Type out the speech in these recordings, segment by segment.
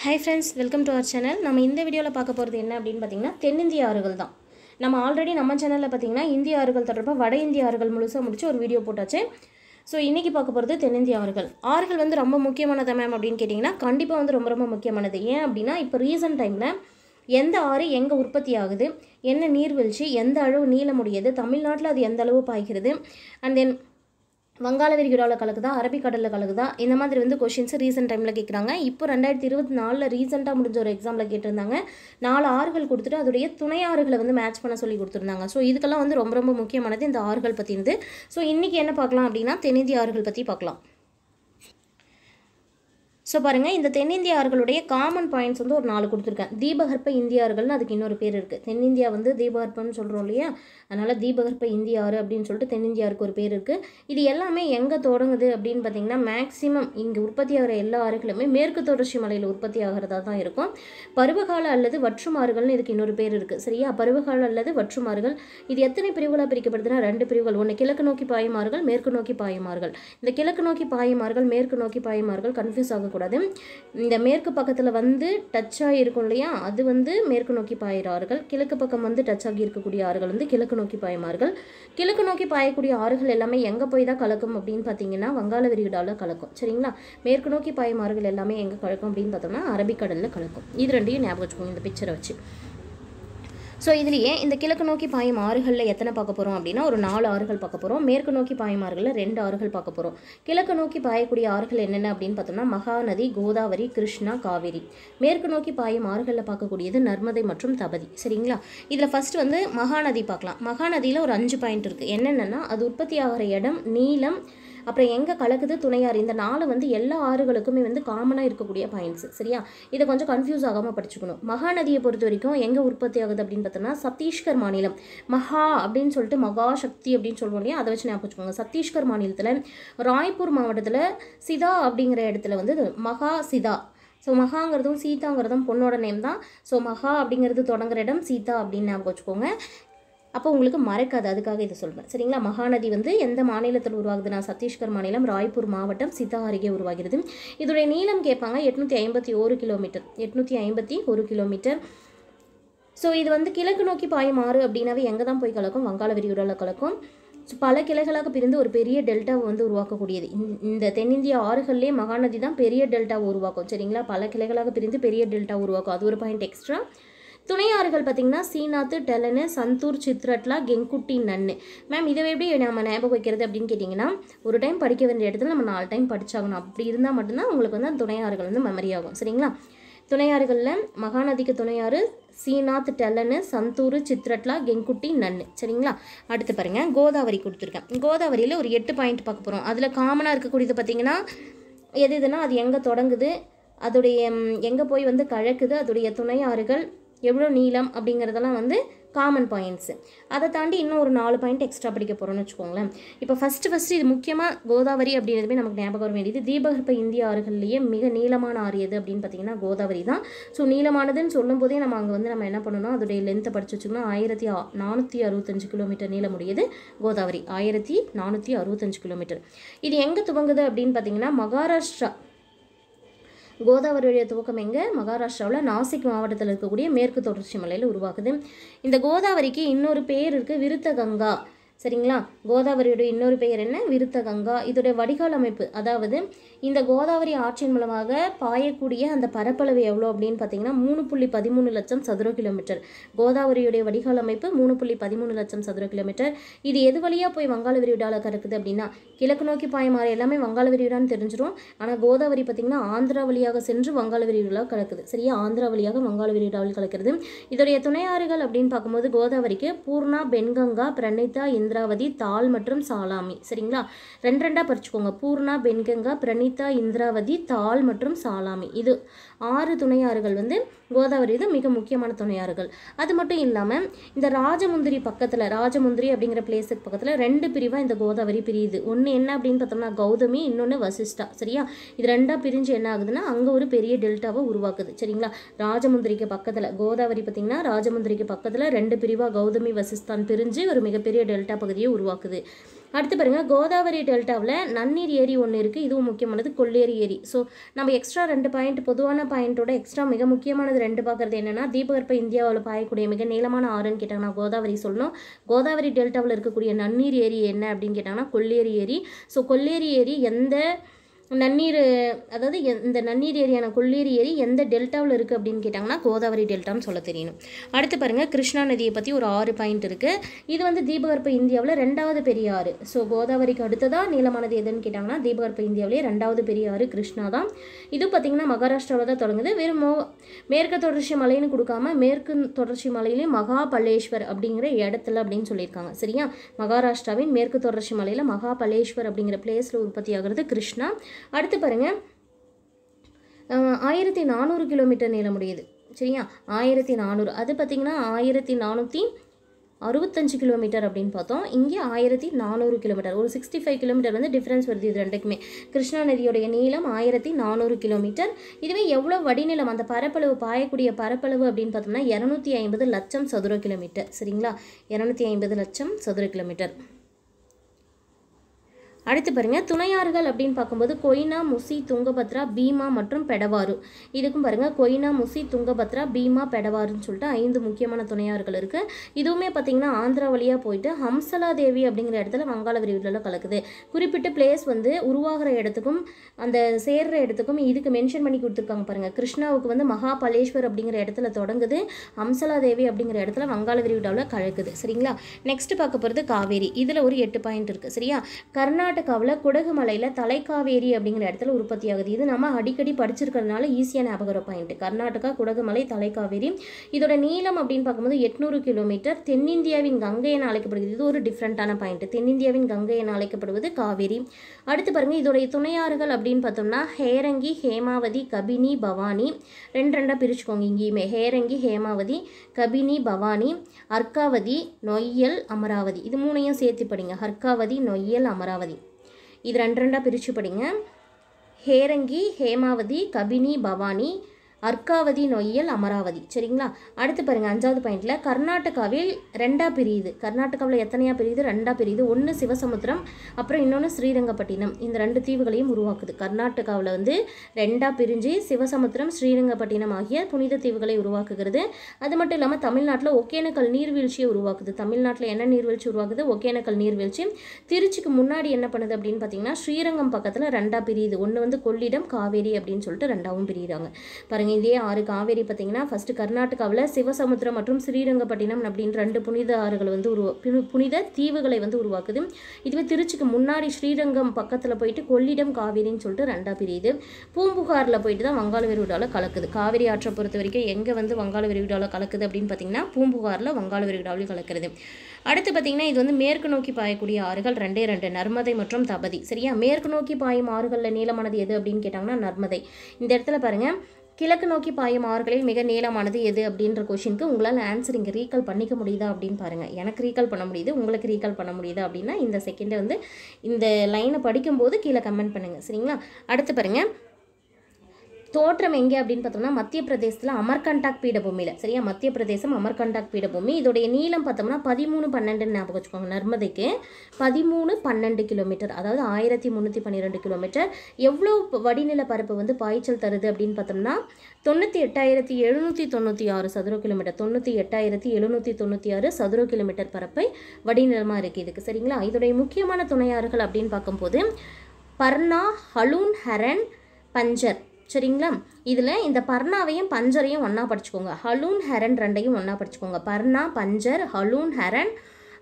Hi friends welcome to our channel நம்ம இந்த வீடியோவில் பார்க்க போகிறது என்ன அப்படின்னு பார்த்தீங்கன்னா தென்னிந்திய ஆறுகள் தான். நம்ம ஆல்ரெடி நம்ம சேனலில் பார்த்தீங்கன்னா இந்திய ஆறுகள் தொடர்பாக வட இந்திய ஆறுகள் முழுசாக முடிச்சு ஒரு வீடியோ போட்டாச்சு. ஸோ இன்றைக்கி பார்க்க போகிறது தென்னிந்திய ஆறுகள். ஆறுகள் வந்து ரொம்ப முக்கியமானதா மேம் அப்படின்னு கேட்டிங்கன்னா கண்டிப்பாக வந்து ரொம்ப ரொம்ப முக்கியமானது. ஏன் அப்படின்னா இப்போ ரீசன்ட் டைமில் எந்த ஆறு எங்கே உற்பத்தி ஆகுது? என்ன நீர்வீழ்ச்சி? எந்த அளவு நீளமுடையது? தமிழ்நாட்டில் அது எந்த அளவு பாய்கிறது? அண்ட் தென் வங்காள விரிகுடாவில் கலக்குதா அரபிக்கடலில் கலக்குதா இந்த மாதிரி வந்து கொஷின்ஸ் ரீசெண்ட் டைமில் கேட்குறாங்க இப்போ ரெண்டாயிரத்தி இருபத்தி நாலில் ரீசெண்டாக முடிஞ்ச ஒரு எக்ஸாமில் கேட்டிருந்தாங்க. நாலு ஆறுகள் கொடுத்துட்டு அதோடைய துணை ஆறுகளை வந்து மேட்ச் பண்ண சொல்லி கொடுத்துருந்தாங்க. ஸோ இதுக்கெல்லாம் வந்து ரொம்ப ரொம்ப முக்கியமானது இந்த ஆறுகள் பற்றினது ஸோ இன்றைக்கி என்ன பார்க்கலாம் அப்படின்னா தென்னிந்திய ஆறுகள் பற்றி பார்க்கலாம். ஸோ பாருங்கள் இந்த தென்னிந்தியார்களுடைய காமன் பாயிண்ட்ஸ் வந்து ஒரு நாலு கொடுத்துருக்கேன். தீபகற்ப இந்திய ஆறுகள்னு அதுக்கு இன்னொரு பேர் இருக்குது தென்னிந்தியா வந்து தீபகற்பம்னு சொல்கிறோம் இல்லையா? அதனால் தீபகற்ப இந்திய ஆறு அப்படின்னு சொல்லிட்டு தென்னிந்தியாருக்கு ஒரு பேர் இருக்குது இது எல்லாமே எங்கே தொடங்குது அப்படின்னு பார்த்தீங்கன்னா மேக்ஸிமம் இங்கே உற்பத்தி ஆகிற எல்லா ஆறுகளுமே மேற்கு தொடர்ச்சி மலையில் உற்பத்தி ஆகிறதா தான் இருக்கும். பருவகால அல்லது வற்றுமாறுகள்னு இதுக்கு இன்னொரு பேர் இருக்குது சரியா? பருவகால அல்லது வற்றுமாறுகள். இது எத்தனை பிரிவுகளாக பிரிக்கப்படுதுன்னா ரெண்டு பிரிவுகள். ஒன்று கிழக்கு நோக்கி பாயும் மேற்கு நோக்கி பாயும் இந்த கிழக்கு நோக்கி பாயும் மேற்கு நோக்கி பாயும் கன்ஃபியூஸ் கன்ஃபியூஸ் ஆகக்கூடாது இந்த மேற்கு பக்கத்தில் வந்து டச் ஆகியிருக்கும் இல்லையா? அது வந்து மேற்கு நோக்கி பாயிற ஆறுகள் கிழக்கு பக்கம் வந்து டச் ஆகி இருக்கக்கூடிய ஆறுகள் வந்து கிழக்கு நோக்கி பாயும் ஆறுகள் கிழக்கு நோக்கி பாயக்கூடிய ஆறுகள் எல்லாமே எங்கே போய் தான் கலக்கும் அப்படின்னு பார்த்தீங்கன்னா வங்காள விரிகுடாவில் கலக்கும். சரிங்களா? மேற்கு நோக்கி பாயும் ஆறுகள் எல்லாமே எங்கே கலக்கும் அப்படின்னு பார்த்தோம்னா அரபிக்கடலில் கலக்கும். இது ரெண்டையும் ஞாபகம் வச்சுக்கோங்க இந்த பிக்சரை வச்சு. ஸோ இதுலேயே இந்த கிழக்கு நோக்கி பாயும் ஆறுகளில் எத்தனை பார்க்க போகிறோம் அப்படின்னா ஒரு நாலு ஆறுகள் பார்க்க போகிறோம் மேற்கு நோக்கி பாயும் ஆறுகளில் ரெண்டு ஆறுகள் பார்க்க போகிறோம் கிழக்கு நோக்கி பாயக்கூடிய ஆறுகள் என்னென்ன அப்படின்னு பார்த்தோம்னா மகாநதி கோதாவரி கிருஷ்ணா காவேரி. மேற்கு நோக்கி பாயும் ஆறுகளில் பார்க்கக்கூடியது நர்மதை மற்றும் தபதி. சரிங்களா? இதில் ஃபஸ்ட்டு வந்து மகாநதி பார்க்கலாம். மகாநதியில் ஒரு அஞ்சு பாயிண்ட் இருக்குது என்னென்னா அது உற்பத்தி ஆகிற இடம் நீளம் அப்புறம் எங்கே கலக்குது துணையாறு இந்த நாலு வந்து எல்லா ஆறுகளுக்குமே வந்து காமனாக இருக்கக்கூடிய பாயிண்ட்ஸ் சரியா? இதை கொஞ்சம் கன்ஃபியூஸ் ஆகாமல் படிச்சுக்கணும். மகாநதியை பொறுத்த வரைக்கும் எங்கே உற்பத்தி ஆகுது அப்படின்னு பார்த்தோம்னா சத்தீஸ்கர் மாநிலம். மகா அப்படின்னு சொல்லிட்டு மகா சக்தி அப்படின்னு சொல்லுவோம் இல்லையா? அதை வச்சு ஞாபகம் வச்சுக்கோங்க. சத்தீஸ்கர் மாநிலத்தில் ராய்ப்பூர் மாவட்டத்தில் சிதா அப்படிங்கிற இடத்துல வந்து மகா சிதா. ஸோ மகாங்கிறதும் சீதாங்கிறதும் பொண்ணோட நேம் தான். ஸோ மகா அப்படிங்கிறது தொடங்குற இடம் சீதா அப்படின்னு ஞாபகம் வச்சுக்கோங்க. அப்போ உங்களுக்கு மறக்காது அதுக்காக இதை சொல்கிறேன் சரிங்களா? மகாநதி வந்து எந்த மாநிலத்தில் உருவாகுதுன்னா சத்தீஸ்கர் மாநிலம் ராய்ப்பூர் மாவட்டம் சித்தா அருகே உருவாகிறது. இதோடைய நீளம் கேட்பாங்க எட்நூற்றி ஐம்பத்தி ஒரு கிலோமீட்டர். எட்நூற்றி ஐம்பத்தி ஒரு கிலோமீட்டர். ஸோ இது வந்து கிழக்கு நோக்கி பாயும் ஆறு அப்படின்னாவே எங்கே தான் போய் கலக்கும்? வங்காள விரிகுடாவில் கலக்கும். ஸோ பல கிளைகளாக பிரிந்து ஒரு பெரிய டெல்டாவை வந்து உருவாக்கக்கூடியது. இந்த- இந்த தென்னிந்திய ஆறுகள்லேயே மகாநதி தான் பெரிய டெல்டாவை உருவாக்கும். சரிங்களா? பல கிளைகளாக பிரிந்து பெரிய டெல்டா உருவாக்கும். அது ஒரு பாயிண்ட் எக்ஸ்ட்ரா துணையாறுகள் பார்த்தீங்கன்னா சீனாத்து டெலனு சந்தூர் சித்ரட்லா கெங்குட்டி நன்னு. மேம் இதை எப்படி நம்ம ஞாபகம் வைக்கிறது அப்படின்னு கேட்டிங்கன்னா ஒரு டைம் படிக்க வேண்டிய இடத்துல நம்ம நாலு டைம் படித்தாகணும் அப்படி இருந்தால் மட்டும்தான் உங்களுக்கு வந்து துணையாறுகள் வந்து மெமரி ஆகும். சரிங்களா? துணையாறுகளில் மகாநதிக்கு துணையாறு சீனாத் டெல்லனு சந்தூர் சித்ரட்லா கெங்குட்டி நன்னு. சரிங்களா? அடுத்து பாருங்கள் கோதாவரி கொடுத்துருக்கேன். கோதாவரியில் ஒரு எட்டு பாயிண்ட் பார்க்க போகிறோம் அதில் காமனாக இருக்கக்கூடியது பார்த்திங்கன்னா எது எதுனா அது எங்கே தொடங்குது? அதோடைய எங்கே போய் வந்து கழக்குது? அதோடைய துணை ஆறுகள் எவ்வளோ நீளம் அப்படிங்கிறதெல்லாம் வந்து காமன் பாயிண்ட்ஸு அதை தாண்டி இன்னும் ஒரு நாலு பாயிண்ட் எக்ஸ்ட்ரா படிக்க போகிறோம்னு வச்சுக்கோங்களேன். இப்போ ஃபஸ்ட்டு ஃபஸ்ட்டு இது முக்கியமாக கோதாவரி அப்படின்றதுமே நமக்கு ஞாபகம் வர வேண்டியது. தீபகற்ப இந்திய ஆறுகள்லேயே மிக நீளமான ஆறு எது அப்படின்னு பார்த்தீங்கன்னா கோதாவரி தான். ஸோ நீளமானதுன்னு சொல்லும் போதே நம்ம அங்கே வந்து நம்ம என்ன பண்ணணும்? அதோடைய லென்த்தை படிச்சு வச்சுக்கணும். ஆயிரத்தி நானூற்றி அறுபத்தஞ்சு கிலோமீட்டர் நீளமுடையது கோதாவரி. ஆயிரத்தி நானூற்றி அறுபத்தஞ்சு கிலோமீட்டர் இது எங்கே துவங்குது அப்படின்னு பார்த்தீங்கன்னா மகாராஷ்டிரா கோதாவரியுடைய துவக்கம் எங்கே? மகாராஷ்டிராவில் நாசிக் மாவட்டத்தில் இருக்கக்கூடிய மேற்கு தொடர்ச்சி மலையில் உருவாகுது. இந்த கோதாவரிக்கு இன்னொரு பேர் இருக்குது விருத்த கங்கா சரிங்களா? கோதாவரியுடைய இன்னொரு பெயர் என்ன? விருத்த கங்கா இதோடைய வடிகால் அமைப்பு அதாவது இந்த கோதாவரி ஆற்றின் மூலமாக பாயக்கூடிய அந்த பரப்பளவு எவ்வளோ அப்படின்னு பார்த்தீங்கன்னா மூணு புள்ளி பதிமூணு லட்சம் சதுர கிலோமீட்டர். கோதாவரியுடைய வடிகால் அமைப்பு மூணு புள்ளி பதிமூணு லட்சம் சதுர கிலோமீட்டர். இது எது வழியாக போய் வங்காள விரிகுடாவில் கறக்குது அப்படின்னா கிழக்கு நோக்கி பாயமாறு எல்லாமே வங்காள விரிகுடான்னு தெரிஞ்சிடும் ஆனால் கோதாவரி பார்த்திங்கன்னா ஆந்திரா வழியாக சென்று வங்காள விரிகுடாவில் கலக்குது சரியா? ஆந்திரா வழியாக வங்காள விரிகுடாவில் கலக்கிறது இதோடைய துணையாறுகள் அப்படின்னு பார்க்கும்போது கோதாவரிக்கு பூர்ணா பென்கங்கா இந்த இந்திராவதி தால் மற்றும் சாலாமி. சரிங்களா? ரெண்டு ரெண்டாக பறிச்சுக்கோங்க. பூர்ணா பென்கங்கா பிரணீதா இந்திராவதி தால் மற்றும் சாலாமி. இது ஆறு துணையாறுகள் வந்து கோதாவரி இது மிக முக்கியமான துணையாறுகள். அது மட்டும் இல்லாமல் இந்த ராஜமுந்திரி பக்கத்தில் ராஜமுந்திரி அப்படிங்கிற பிளேஸுக்கு பக்கத்தில் ரெண்டு பிரிவாக இந்த கோதாவரி பிரியுது. ஒன்று என்ன அப்படின்னு பார்த்தோம்னா கௌதமி இன்னொன்று வசிஷ்டா. சரியா? இது ரெண்டாக பிரிஞ்சு என்ன ஆகுதுன்னா அங்கே ஒரு பெரிய டெல்டாவை உருவாக்குது. சரிங்களா? ராஜமுந்திரிக்கு பக்கத்தில் கோதாவரி பார்த்திங்கன்னா ராஜமுந்திரிக்கு பக்கத்தில் ரெண்டு பிரிவாக கௌதமி வசிஸ்தான் பிரிஞ்சு ஒரு மிகப்பெரிய டெல்டா பகுதியை உருவாக்குது. அடுத்து பாருங்கள் கோதாவரி டெல்டாவில் நன்னீர் ஏரி ஒன்று இருக்குது இதுவும் முக்கியமானது கொள்ளேரி ஏரி. ஸோ நம்ம எக்ஸ்ட்ரா ரெண்டு பாயிண்ட் பொதுவான பாயிண்ட்டோட எக்ஸ்ட்ரா மிக முக்கியமானது ரெண்டு பார்க்குறது என்னென்னா தீபகற்ப இந்தியாவில் பாயக்கூடிய மிக நீளமான ஆறுன்னு கேட்டாங்கன்னா கோதாவரி சொல்லணும். கோதாவரி டெல்டாவில் இருக்கக்கூடிய நன்னீர் ஏரி என்ன அப்படின்னு கேட்டாங்கன்னா கொள்ளேரி ஏரி. ஸோ கொள்ளேரி ஏரி எந்த நன்னீர் அதாவது இந்த நன்னீர் ஏரியான கொள்ளீர் ஏரி எந்த டெல்டாவில் இருக்குது அப்படின்னு கேட்டாங்கன்னா கோதாவரி டெல்டான்னு சொல்ல தெரியணும் அடுத்து பாருங்கள் கிருஷ்ணா நதியை பற்றி ஒரு ஆறு பாயிண்ட் இருக்குது இது வந்து தீபகற்ப இந்தியாவில் ரெண்டாவது பெரிய ஆறு. ஸோ கோதாவரிக்கு அடுத்ததாக நீளமானது எதுன்னு கேட்டாங்கன்னா தீபகற்ப இந்தியாவிலே ரெண்டாவது பெரிய ஆறு கிருஷ்ணா தான். இது பார்த்திங்கன்னா மகாராஷ்டிராவில் தான் தொடங்குது. வெறும் மோ மேற்கு தொடர்ச்சி மலைன்னு கொடுக்காம மேற்கு தொடர்ச்சி மலையிலே மகாபலேஸ்வர் அப்படிங்கிற இடத்துல அப்படின்னு சொல்லியிருக்காங்க. சரியா? மகாராஷ்டிராவின் மேற்கு தொடர்ச்சி மலையில் மகாபலேஸ்வர் அப்படிங்கிற பிளேஸில் உற்பத்தி ஆகிறது கிருஷ்ணா. அடுத்து பாருங்கள் ஆயிரத்தி நானூறு கிலோமீட்டர் நீளமுடையது. சரியா? ஆயிரத்தி நானூறு. அது பார்த்திங்கன்னா ஆயிரத்தி நானூற்றி அறுபத்தஞ்சு கிலோமீட்டர் அப்படின்னு பார்த்தோம். இங்கே ஆயிரத்தி நானூறு கிலோமீட்டர். ஒரு சிக்ஸ்டி ஃபைவ் கிலோமீட்டர் வந்து டிஃப்ரென்ஸ் வருது இது ரெண்டுக்குமே. கிருஷ்ணா நதியோடைய நீளம் ஆயிரத்தி நானூறு கிலோமீட்டர். இதுவே எவ்வளோ வடிநிலம்? அந்த பரப்பளவு பாயக்கூடிய பரப்பளவு அப்படின்னு பார்த்தோம்னா இரநூத்தி ஐம்பது லட்சம் சதுர கிலோமீட்டர். சரிங்களா? இரநூத்தி ஐம்பது லட்சம் சதுர கிலோமீட்டர். அடுத்து பாருங்கள் துணையாறுகள் அப்படின்னு பார்க்கும்போது கொய்னா முசி துங்கபத்ரா பீமா மற்றும் பெடவாறு. இதுக்கும் பாருங்கள் கொய்னா முசி துங்கபத்ரா பீமா பெடவாருன்னு சொல்லிட்டு ஐந்து முக்கியமான துணையாறுகள் இருக்குது இதுவுமே பார்த்தீங்கன்னா ஆந்திரா வழியாக போயிட்டு ஹம்சலா தேவி அப்படிங்கிற இடத்துல வங்காள விரிவுகளில் கலக்குது. குறிப்பிட்ட பிளேஸ் வந்து உருவாகிற இடத்துக்கும் அந்த சேர்ற இடத்துக்கும் இதுக்கு மென்ஷன் பண்ணி கொடுத்துருக்காங்க பாருங்கள் கிருஷ்ணாவுக்கு வந்து மகாபலேஸ்வர் அப்படிங்கிற இடத்துல தொடங்குது. ஹம்சலா தேவி அப்படிங்கிற இடத்துல வங்காள விரிவுடாவில் கலக்குது. சரிங்களா? நெக்ஸ்ட் பார்க்க போகிறது காவேரி. இதில் ஒரு எட்டு பாயிண்ட் இருக்குது சரியா? கர்நாடக கர்நாடகாவில் குடகு மலையில் தலைக்காவேரி அப்படிங்கிற இடத்துல உற்பத்தி ஆகுது. இது நம்ம அடிக்கடி படிச்சிருக்கிறதுனால ஈஸியாக ஞாபகம் பாயிண்ட் கர்நாடகா குடகுமலை தலைக்காவேரி இதோட நீளம் அப்படின்னு பார்க்கும்போது எட்நூறு கிலோமீட்டர் தென்னிந்தியாவின் கங்கை என அழைக்கப்படுகிறது. இது ஒரு டிஃப்ரெண்ட்டான பாயிண்ட் தென்னிந்தியாவின் கங்கை என அழைக்கப்படுவது காவேரி. அடுத்து பாருங்கள் இதோடைய துணையாறுகள் அப்படின்னு பார்த்தோம்னா ஹேரங்கி ஹேமாவதி கபினி பவானி. ரெண்டு ரெண்டாக பிரிச்சுக்கோங்க இங்கேயுமே. ஹேரங்கி ஹேமாவதி கபினி பவானி அர்க்காவதி நொய்யல் அமராவதி. இது மூணையும் சேர்த்து படிங்க. ஹர்காவதி நொய்யல் அமராவதி. இது ரெண்டு ரெண்டாக பிரித்து படிங்க. ஹேரங்கி ஹேமாவதி கபினி பவானி அர்க்காவதி நொய்யல் அமராவதி. சரிங்களா? அடுத்து பாருங்கள் அஞ்சாவது பாயிண்ட்டில் கர்நாடகாவில் ரெண்டாக பிரியுது. கர்நாடகாவில் எத்தனையாக பிரியுது? ரெண்டாக பிரியுது. ஒன்று சிவசமுத்திரம் அப்புறம் இன்னொன்று ஸ்ரீரங்கப்பட்டினம். இந்த ரெண்டு தீவுகளையும் உருவாக்குது. கர்நாடகாவில் வந்து ரெண்டாக பிரிஞ்சு சிவசமுத்திரம் ஸ்ரீரங்கப்பட்டினம் ஆகிய புனித தீவுகளை உருவாக்குகிறது. அது மட்டும் இல்லாமல் தமிழ்நாட்டில் ஒகேனக்கல் நீர்வீழ்ச்சியை உருவாக்குது. தமிழ்நாட்டில் என்ன நீர்வீழ்ச்சி உருவாக்குது? ஒகேனக்கல் நீர்வீழ்ச்சி. திருச்சிக்கு முன்னாடி என்ன பண்ணுது அப்படின்னு பார்த்தீங்கன்னா ஸ்ரீரங்கம் பக்கத்தில் ரெண்டாக பிரியுது. ஒன்று வந்து கொள்ளிடம் காவேரி அப்படின்னு சொல்லிட்டு ரெண்டாவும் பாருங்கள் பாருங்க இதே ஆறு காவேரி பார்த்தீங்கன்னா ஃபர்ஸ்ட் கர்நாடகாவில் சிவசமுத்திரம் மற்றும் ஸ்ரீரங்கப்பட்டினம் அப்படின்னு ரெண்டு புனித ஆறுகள் வந்து உருவா புனி- புனித தீவுகளை வந்து உருவாக்குது. இதுவே திருச்சிக்கு முன்னாடி ஸ்ரீரங்கம் பக்கத்தில் போயிட்டு கொள்ளிடம் காவேரின்னு சொல்லிட்டு ரெண்டாக பிரியுது. பூம்புகாரில் போயிட்டு தான் வங்காள விரிகுடாவில் கலக்குது. காவேரி ஆற்றை பொறுத்த வரைக்கும் எங்கே வந்து வங்காள விரிகுடாவில் கலக்குது அப்படின்னு பார்த்தீங்கன்னா பூம்புகாரில் வங்காள விரிகுடாவில் கலக்கிறது. அடுத்து பார்த்தீங்கன்னா இது வந்து மேற்கு நோக்கி பாயக்கூடிய ஆறுகள் ரெண்டே ரெண்டு நர்மதை மற்றும் தபதி. சரியா? மேற்கு நோக்கி பாயும் ஆறுகளில் நீளமானது எது அப்படின்னு கேட்டாங்கன்னா நர்மதை. இந்த இடத்துல பாருங்கள் கிழக்கு நோக்கி பாயும் ஆறுகளில் மிக நீளமானது எது அப்படின்ற கொஷினுக்கு உங்களால் ஆன்சர் இங்கே ரீகால் பண்ணிக்க முடியுதா அப்படின்னு பாருங்கள் எனக்கு ரீகால் பண்ண முடியுது உங்களுக்கு ரீகால் பண்ண முடியுது அப்படின்னா இந்த செகண்டை வந்து இந்த லைனை படிக்கும்போது கீழே கமெண்ட் பண்ணுங்கள் சரிங்களா? அடுத்து பாருங்கள் தோற்றம் எங்கே அப்படின்னு பார்த்தோம்னா மத்திய பிரதேசத்தில் அமர்கண்டாக் பீடபூமியில். சரியா? மத்திய பிரதேசம் அமர்கண்டாக் பீடபூமி. இதோடைய நீளம் பார்த்தோம்னா பதிமூணு பன்னெண்டுன்னு ஞாபகம் வச்சுக்கோங்க நர்மதைக்கு. பதிமூணு பன்னெண்டு கிலோமீட்டர் அதாவது ஆயிரத்தி முந்நூற்றி பன்னிரெண்டு கிலோமீட்டர். எவ்வளோ வடிநில பரப்பு வந்து பாய்ச்சல் தருது அப்படின்னு பார்த்தோம்னா தொண்ணூற்றி எட்டாயிரத்தி எழுநூற்றி தொண்ணூற்றி ஆறு சதுர கிலோமீட்டர் தொண்ணூற்றி எட்டாயிரத்தி எழுநூற்றி தொண்ணூற்றி ஆறு சதுர கிலோமீட்டர் பரப்பை வடிநிலமாக இருக்குது இதுக்கு. சரிங்களா? இதோடைய முக்கியமான துணையாறுகள் அப்படின்னு பார்க்கும்போது பர்னா ஹலூன் ஹரன் பஞ்சர். சரிங்களா? இதில் இந்த பர்ணாவையும் பஞ்சரையும் ஒன்றா படிச்சுக்கோங்க. ஹலூன் ஹெரன் ரெண்டையும் ஒன்றா படிச்சுக்கோங்க. பர்ணா பஞ்சர் ஹலூன் ஹெரன்.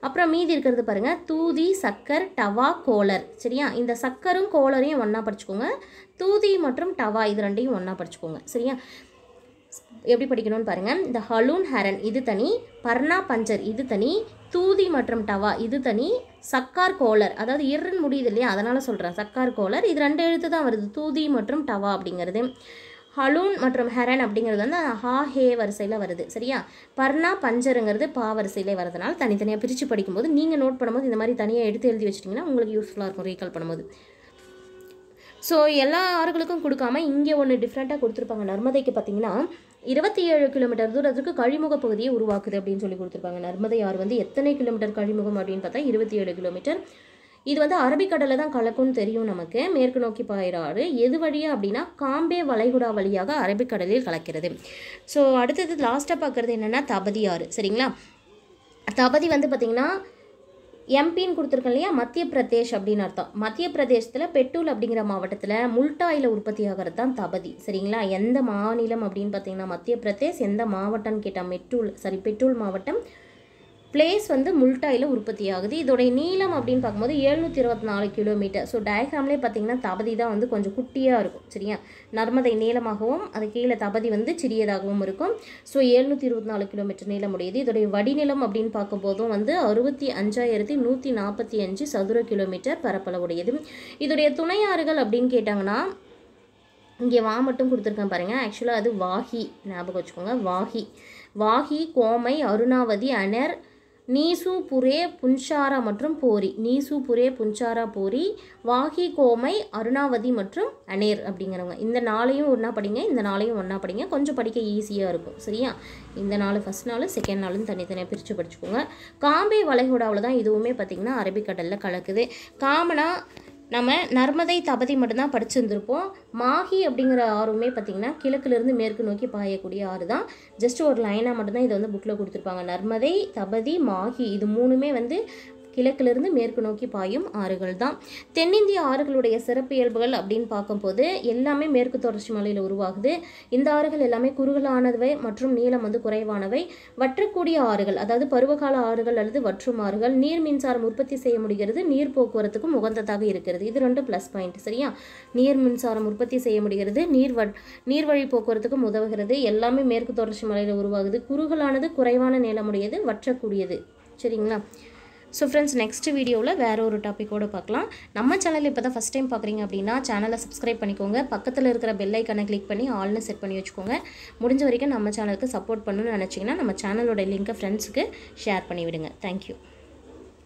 அப்புறம் மீதி இருக்கிறது பாருங்கள் தூதி சக்கர் டவா கோலர் சரியா? இந்த சக்கரும் கோலரையும் ஒன்றா படிச்சுக்கோங்க. தூதி மற்றும் டவா இது ரெண்டையும் ஒன்றா படிச்சுக்கோங்க. சரியா? எப்படி படிக்கணும்னு பாருங்கள் இந்த ஹலூன் ஹரன் இது தனி பர்ணா பஞ்சர் இது தனி தூதி மற்றும் டவா இது தனி சக்கார் கோலர் அதாவது இர்ன்னு முடியுது இல்லையா? அதனால் சொல்கிறேன் சக்கார் கோலர் இது ரெண்டு எழுத்து தான் வருது. தூதி மற்றும் டவா அப்படிங்கிறது. ஹலூன் மற்றும் ஹெரன் அப்படிங்கிறது வந்து ஹா ஹே வரிசையில் வருது. சரியா? பர்ணா பஞ்சருங்கிறது பா வரிசையிலே வரதுனால தனித்தனியாக பிரித்து படிக்கும்போது நீங்கள் நோட் பண்ணும்போது இந்த மாதிரி தனியாக எடுத்து எழுதி வச்சிட்டிங்கன்னா உங்களுக்கு யூஸ்ஃபுல்லாக இருக்கும் ரீகால் பண்ணும்போது. ஸோ எல்லா ஆறுகளுக்கும் கொடுக்காம இங்கே ஒன்று டிஃப்ரெண்ட்டாக கொடுத்துருப்பாங்க. நர்மதைக்கு பார்த்தீங்கன்னா இருபத்தி ஏழு கிலோமீட்டர் தூரத்துக்கு கழிமுக பகுதியை உருவாக்குது அப்படின்னு சொல்லி கொடுத்துருப்பாங்க. நர்மதை ஆறு வந்து எத்தனை கிலோமீட்டர் கழிமுகம் அப்படின்னு பார்த்தா இருபத்தி ஏழு கிலோமீட்டர் இது வந்து அரபிக்கடலில் தான் கலக்கும்னு தெரியும் நமக்கு. மேற்கு நோக்கி பாயிற ஆறு. எது வழியாக அப்படின்னா காம்பே வளைகுடா வழியாக அரபிக்கடலில் கலக்கிறது. ஸோ அடுத்தது லாஸ்ட்டாக பார்க்குறது என்னென்னா தபதி ஆறு. சரிங்களா? தபதி வந்து பார்த்திங்கன்னா எம்பின்னு கொடுத்துருக்கோம் இல்லையா? மத்திய பிரதேஷ் அப்படின்னு அர்த்தம். மத்திய பிரதேசத்தில் பெட்டூல் அப்படிங்கிற மாவட்டத்தில் முல்டாயில் உற்பத்தி ஆகிறது தான் தபதி. சரிங்களா? எந்த மாநிலம் அப்படின்னு பார்த்தீங்கன்னா மத்திய பிரதேஷ் எந்த மாவட்டம்னு கேட்டால் மெட்டூல் சாரி பெட்டூல் மாவட்டம் பிளேஸ் வந்து முல்டாயில் உற்பத்தி ஆகுது இதோடைய நீளம் அப்படின்னு பார்க்கும்போது எழுநூற்றி இருபத்தி நாலு கிலோமீட்டர் ஸோ டயக்ராம்லேயே பார்த்தீங்கன்னா தபதி தான் வந்து கொஞ்சம் குட்டியாக இருக்கும் சரியா? நர்மதை நீளமாகவும் அது கீழே தபதி வந்து சிறியதாகவும் இருக்கும். ஸோ எழுநூற்றி இருபத்தி நாலு கிலோமீட்டர் நீளம் உடையது இதோடைய வடிநிலம் அப்படின்னு பார்க்கும்போதும் வந்து அறுபத்தி அஞ்சாயிரத்தி நூற்றி நாற்பத்தி அஞ்சு சதுர கிலோமீட்டர் பரப்பளவுடையது. இதோடைய துணையாறுகள் அப்படின்னு கேட்டாங்கன்னா இங்கே வா மட்டும் கொடுத்துருக்கேன் பாருங்கள் ஆக்சுவலாக அது வாஹி ஞாபகம் வச்சுக்கோங்க. வாஹி வாஹி கோமை அருணாவதி அனர் நீசு புரே புன்சாரா மற்றும் போரி. நீசு புரே புன்சாரா போரி வாகி கோமை அருணாவதி மற்றும் அனேர் அப்படிங்கிறவங்க. இந்த நாளையும் ஒன்றா படிங்க இந்த நாளையும் ஒன்றா படிங்க. கொஞ்சம் படிக்க ஈஸியாக இருக்கும். சரியா? இந்த நாள் ஃபஸ்ட் நாள் செகண்ட் நாளும் தனித்தனியாக பிரித்து படிச்சுக்கோங்க. காம்பே வளைகுடாவில் தான் இதுவுமே பார்த்திங்கன்னா அரபிக்கடலில் கலக்குது. காமனாக நம்ம நர்மதை தபதி மட்டும்தான் படிச்சிருந்திருப்போம். மாஹி அப்படிங்கிற ஆறுமே பார்த்திங்கன்னா கிழக்குலேருந்து மேற்கு நோக்கி பாயக்கூடிய ஆறு தான் ஜஸ்ட் ஒரு லைனாக மட்டும்தான் இதை வந்து புக்கில் கொடுத்துருப்பாங்க. நர்மதை தபதி மாஹி இது மூணுமே வந்து கிழக்கிலிருந்து மேற்கு நோக்கி பாயும் ஆறுகள் தான். தென்னிந்திய ஆறுகளுடைய சிறப்பியல்புகள் அப்படின்னு பார்க்கும்போது எல்லாமே மேற்கு தொடர்ச்சி மலையில் உருவாகுது. இந்த ஆறுகள் எல்லாமே குறுகலானவை மற்றும் நீளம் வந்து குறைவானவை. வற்றக்கூடிய ஆறுகள் அதாவது பருவகால ஆறுகள் அல்லது வற்றும் ஆறுகள் நீர் மின்சாரம் உற்பத்தி செய்ய முடிகிறது நீர் போக்குவரத்துக்கும் உகந்ததாக இருக்கிறது. இது ரெண்டு ப்ளஸ் பாயிண்ட் சரியா? நீர் மின்சாரம் உற்பத்தி செய்ய முடிகிறது நீர் வ நீர்வழி போக்குவரத்துக்கும் உதவுகிறது. எல்லாமே மேற்கு தொடர்ச்சி மலையில் உருவாகுது. குறுகலானது குறைவான நீளமுடையது வற்றக்கூடியது. சரிங்களா? ஸோ ஃப்ரெண்ட்ஸ் நெக்ஸ்ட் வீடியோவில் வேற ஒரு டாப்பிக்கோடு பார்க்கலாம். நம்ம சேனல் இப்போ தான் ஃபஸ்ட் டைம் பார்க்குறீங்க அப்படின்னா சேனலை சப்ஸ்கிரைப் பண்ணிக்கோங்க. பக்கத்தில் இருக்கிற பெல்லைக்கனை கிளிக் பண்ணி ஆல்னு செட் பண்ணி வச்சுக்கோங்க. முடிஞ்ச வரைக்கும் நம்ம சேனலுக்கு சப்போர்ட் பண்ணணும்னு நினச்சிங்கன்னா நம்ம சேனலோட லிங்க்கை ஃப்ரெண்ட்ஸுக்கு ஷேர் பண்ணி விடுங்க தேங்க்யூ